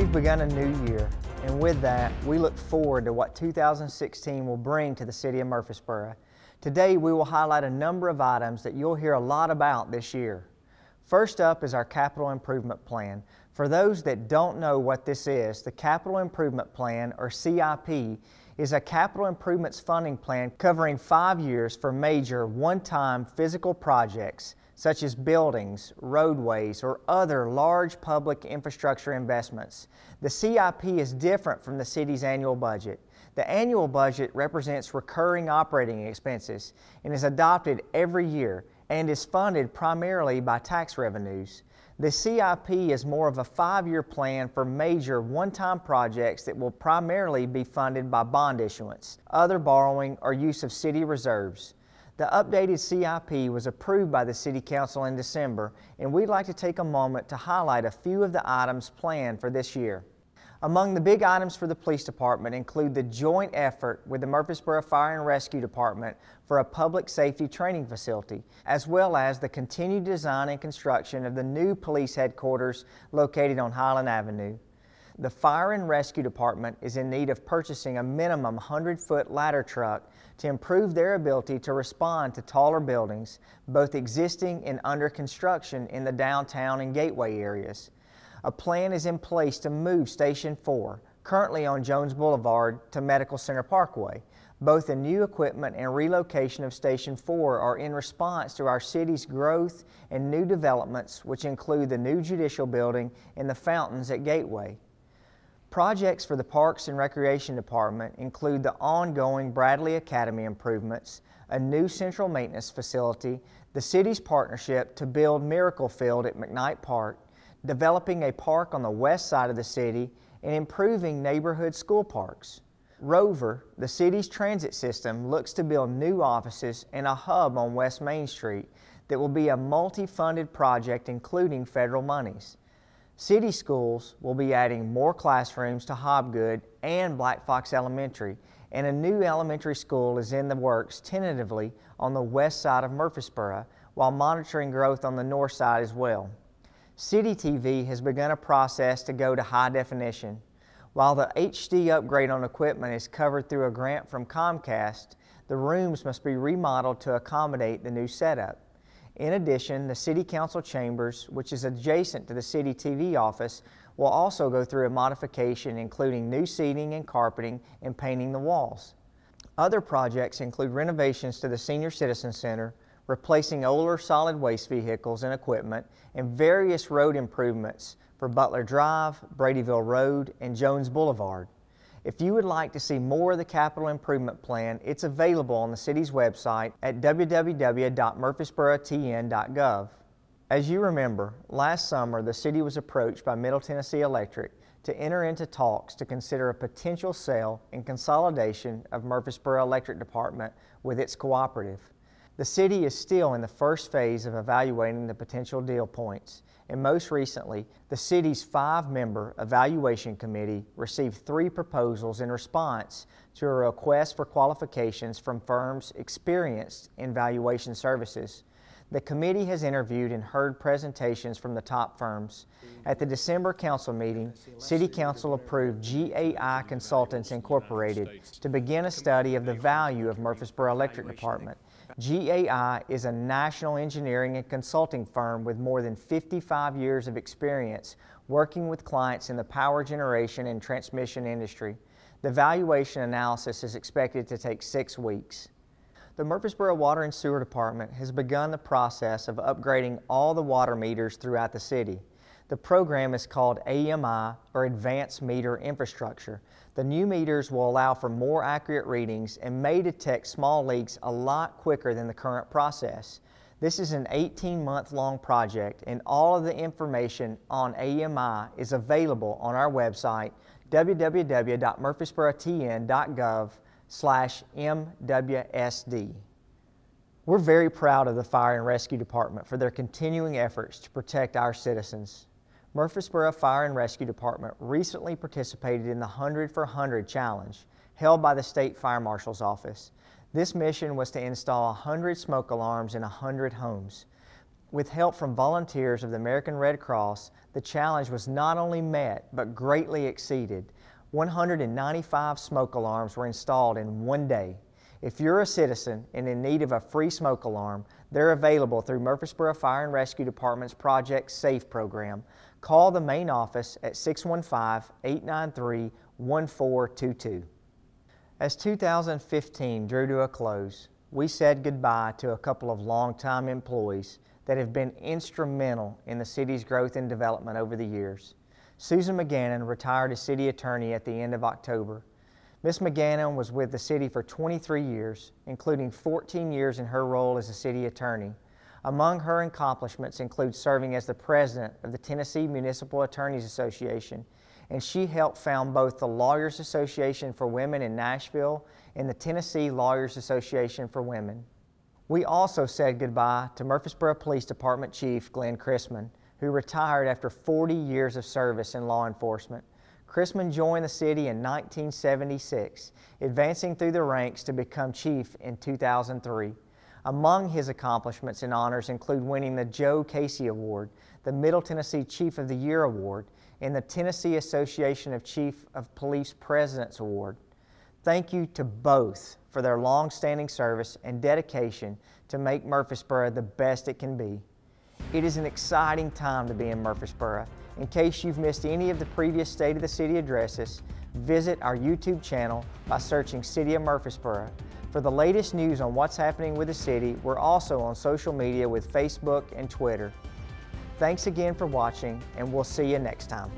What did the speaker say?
We've begun a new year, and with that, we look forward to what 2016 will bring to the city of Murfreesboro. Today, we will highlight a number of items that you'll hear a lot about this year. First up is our Capital Improvement Plan. For those that don't know what this is, the Capital Improvement Plan, or CIP, is a capital improvements funding plan covering five years for major one-time physical projects such as buildings, roadways, or other large public infrastructure investments. The CIP is different from the city's annual budget. The annual budget represents recurring operating expenses and is adopted every year and is funded primarily by tax revenues. The CIP is more of a five-year plan for major one-time projects that will primarily be funded by bond issuance, other borrowing, or use of city reserves. The updated CIP was approved by the City Council in December, and we'd like to take a moment to highlight a few of the items planned for this year. Among the big items for the police department include the joint effort with the Murfreesboro Fire and Rescue Department for a public safety training facility, as well as the continued design and construction of the new police headquarters located on Highland Avenue. The Fire and Rescue Department is in need of purchasing a minimum 100-foot ladder truck to improve their ability to respond to taller buildings, both existing and under construction in the downtown and gateway areas. A plan is in place to move Station 4, currently on Jones Boulevard, to Medical Center Parkway. Both the new equipment and relocation of Station 4 are in response to our city's growth and new developments, which include the new judicial building and the fountains at Gateway. Projects for the Parks and Recreation Department include the ongoing Bradley Academy improvements, a new central maintenance facility, the city's partnership to build Miracle Field at McKnight Park, developing a park on the west side of the city, and improving neighborhood school parks. Rover, the city's transit system, looks to build new offices and a hub on West Main Street that will be a multi-funded project including federal monies. City schools will be adding more classrooms to Hobgood and Black Fox Elementary, and a new elementary school is in the works tentatively on the west side of Murfreesboro, while monitoring growth on the north side as well. City TV has begun a process to go to high definition. While the HD upgrade on equipment is covered through a grant from Comcast, the rooms must be remodeled to accommodate the new setup. In addition, the City Council chambers, which is adjacent to the City TV office, will also go through a modification including new seating and carpeting and painting the walls. Other projects include renovations to the Senior Citizen Center, replacing older solid waste vehicles and equipment, and various road improvements for Butler Drive, Bradyville Road, and Jones Boulevard. If you would like to see more of the capital improvement plan, it's available on the city's website at www.murfreesborotn.gov. As you remember, last summer the city was approached by Middle Tennessee Electric to enter into talks to consider a potential sale and consolidation of Murfreesboro Electric Department with its cooperative. The city is still in the first phase of evaluating the potential deal points, and most recently, the city's five-member evaluation committee received three proposals in response to a request for qualifications from firms experienced in valuation services. The committee has interviewed and heard presentations from the top firms. At the December council meeting, City Council approved GAI Consultants Incorporated to begin a study of the value of Murfreesboro Electric Department GAI is a national engineering and consulting firm with more than 55 years of experience working with clients in the power generation and transmission industry. The valuation analysis is expected to take six weeks. The Murfreesboro Water and Sewer Department has begun the process of upgrading all the water meters throughout the city. The program is called AMI, or Advanced Meter Infrastructure. The new meters will allow for more accurate readings and may detect small leaks a lot quicker than the current process. This is an 18-month long project and all of the information on AMI is available on our website www.murfreesborotn.gov slash MWSD. We're very proud of the Fire and Rescue Department for their continuing efforts to protect our citizens. Murfreesboro Fire and Rescue Department recently participated in the 100 for 100 challenge held by the State Fire Marshal's Office. This mission was to install 100 smoke alarms in 100 homes. With help from volunteers of the American Red Cross, the challenge was not only met, but greatly exceeded. 195 smoke alarms were installed in one day. If you're a citizen and in need of a free smoke alarm, they're available through Murfreesboro Fire and Rescue Department's Project SAFE program. Call the main office at 615-893-1422. As 2015 drew to a close, we said goodbye to a couple of longtime employees that have been instrumental in the city's growth and development over the years. Susan McGannon retired as city attorney at the end of October. Ms. McGannon was with the city for 23 years, including 14 years in her role as a city attorney. Among her accomplishments include serving as the president of the Tennessee Municipal Attorneys Association, and she helped found both the Lawyers Association for Women in Nashville and the Tennessee Lawyers Association for Women. We also said goodbye to Murfreesboro Police Department Chief Glenn Chrisman, who retired after 40 years of service in law enforcement. Chrisman joined the city in 1976, advancing through the ranks to become chief in 2003. Among his accomplishments and honors include winning the Joe Casey Award, the Middle Tennessee Chief of the Year Award, and the Tennessee Association of Chief of Police President's Award. Thank you to both for their long-standing service and dedication to make Murfreesboro the best it can be. It is an exciting time to be in Murfreesboro in case you've missed any of the previous State of the City addresses, visit our YouTube channel by searching City of Murfreesboro. For the latest news on what's happening with the city, we're also on social media with Facebook and Twitter. Thanks again for watching, and we'll see you next time.